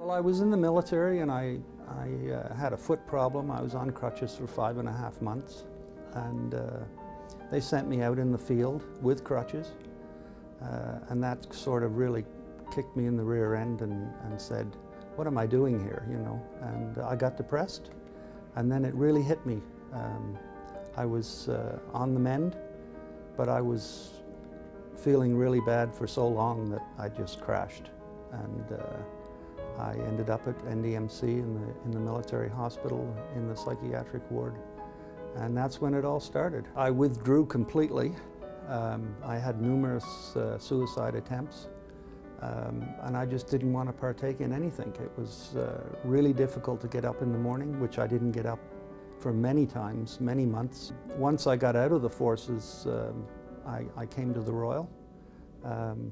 Well, I was in the military and I, I uh, had a foot problem. I was on crutches for five and a half months. And uh, they sent me out in the field with crutches. Uh, and that sort of really kicked me in the rear end and, and said, what am I doing here, you know? And I got depressed. And then it really hit me. Um, I was uh, on the mend, but I was feeling really bad for so long that I just crashed. And uh, I ended up at NDMC in the, in the military hospital in the psychiatric ward. And that's when it all started. I withdrew completely. Um, I had numerous uh, suicide attempts. Um, and I just didn't want to partake in anything. It was uh, really difficult to get up in the morning, which I didn't get up for many times, many months. Once I got out of the forces, um, I, I, came to the Royal um,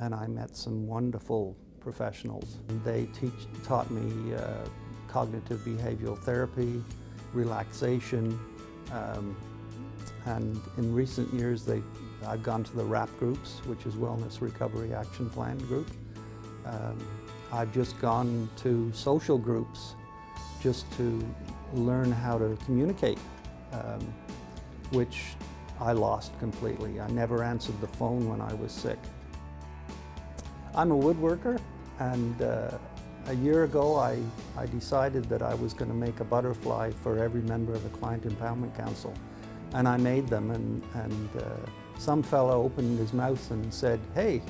and I met some wonderful professionals. They teach, taught me uh, cognitive behavioral therapy, relaxation, um, and in recent years they, I've gone to the WRAP groups, which is Wellness Recovery Action Plan group. Um, I've just gone to social groups just to learn how to communicate, um, which I lost completely. I never answered the phone when I was sick. I'm a woodworker and uh, a year ago I, I decided that I was going to make a butterfly for every member of the Client Empowerment Council. And I made them and, and uh, some fellow opened his mouth and said, hey,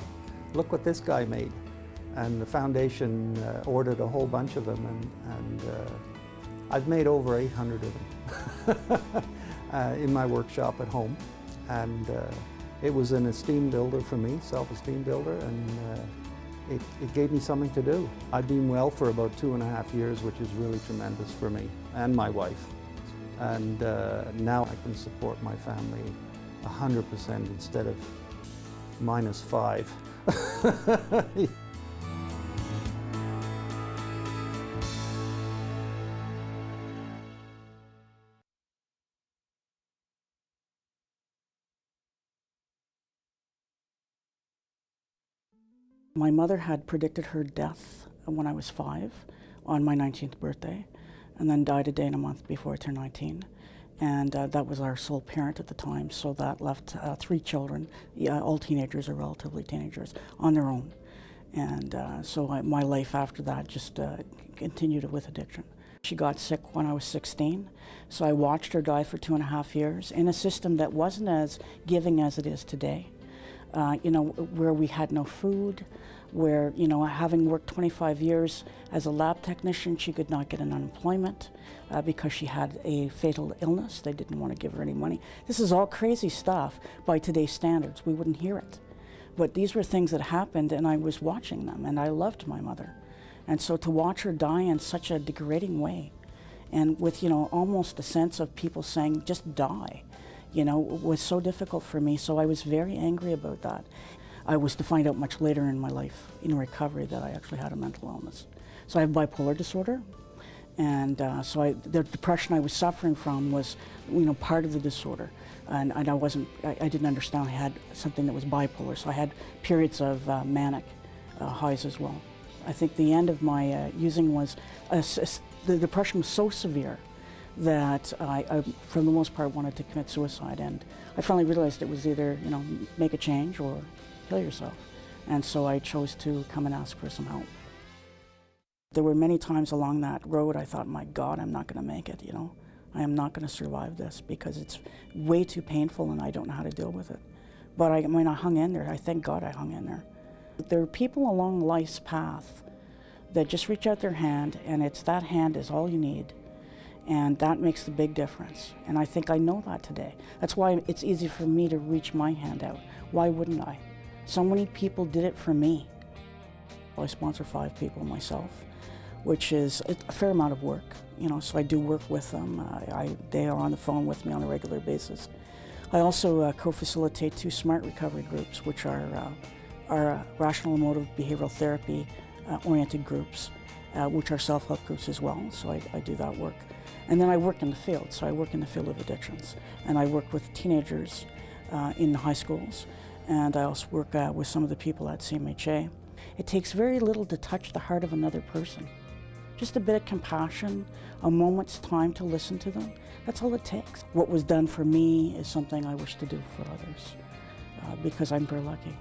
look what this guy made. And the foundation uh, ordered a whole bunch of them and, and uh, I've made over 800 of them uh, in my workshop at home. And uh, it was an esteem builder for me, self-esteem builder, and uh, it, it, gave me something to do. I've been well for about two and a half years, which is really tremendous for me and my wife. And uh, now I can support my family 100% instead of minus five. My mother had predicted her death when I was five on my 19th birthday and then died a day and a month before I turned 19. And uh, that was our sole parent at the time, so that left uh, three children, all teenagers or relatively teenagers, on their own. And uh, so I, my life after that just uh, continued with addiction. She got sick when I was 16, so I watched her die for two and a half years in a system that wasn't as giving as it is today uh, you know, where we had no food, where, you know, having worked 25 years as a lab technician, she could not get an unemployment uh, because she had a fatal illness. They didn't want to give her any money. This is all crazy stuff by today's standards. We wouldn't hear it. But these were things that happened, and I was watching them, and I loved my mother. And so to watch her die in such a degrading way, and with, you know, almost a sense of people saying, just die you know, was so difficult for me. So I was very angry about that. I was to find out much later in my life, in recovery, that I actually had a mental illness. So I have bipolar disorder, and uh, so I, the depression I was suffering from was, you know, part of the disorder. And, and I wasn't, I, I, didn't understand I had something that was bipolar. So I had periods of uh, manic uh, highs as well. I think the end of my uh, using was, uh, the depression was so severe that I, I, for the most part, wanted to commit suicide. And I finally realized it was either, you know, make a change or kill yourself. And so I chose to come and ask for some help. There were many times along that road I thought, my God, I'm not going to make it, you know. I am not going to survive this because it's way too painful and I don't know how to deal with it. But I, when I hung in there, I thank God I hung in there. There are people along life's path that just reach out their hand and it's that hand is all you need and that makes the big difference. And I think I know that today. That's why it's easy for me to reach my hand out. Why wouldn't I? So many people did it for me. I sponsor five people myself, which is a fair amount of work. You know, so I do work with them. I, I they are on the phone with me on a regular basis. I also uh, co-facilitate two SMART recovery groups, which are, uh, are uh, rational emotive behavioral therapy uh, oriented groups, uh, which are self-help groups as well, so I, I do that work. And then I work in the field, so I work in the field of addictions. And I work with teenagers uh, in the high schools, and I also work uh, with some of the people at CMHA. It takes very little to touch the heart of another person. Just a bit of compassion, a moment's time to listen to them, that's all it takes. What was done for me is something I wish to do for others, uh, because I'm very lucky.